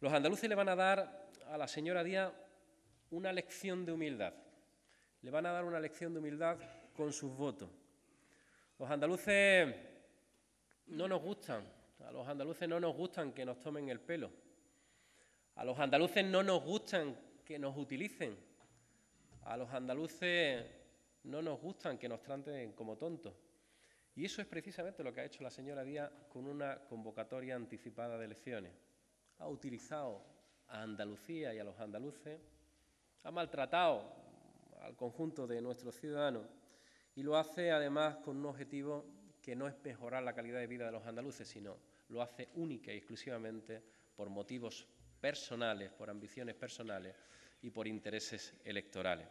Los andaluces le van a dar a la señora Díaz una lección de humildad. Le van a dar una lección de humildad con sus votos. Los andaluces no nos gustan, a los andaluces no nos gustan que nos tomen el pelo. A los andaluces no nos gustan que nos utilicen. A los andaluces no nos gustan que nos traten como tontos. Y eso es precisamente lo que ha hecho la señora Díaz con una convocatoria anticipada de elecciones. Ha utilizado a Andalucía y a los andaluces, ha maltratado al conjunto de nuestros ciudadanos y lo hace además con un objetivo que no es mejorar la calidad de vida de los andaluces, sino lo hace única y exclusivamente por motivos personales, por ambiciones personales y por intereses electorales.